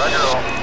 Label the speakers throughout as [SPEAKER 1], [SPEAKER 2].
[SPEAKER 1] Roger all.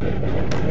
[SPEAKER 2] up.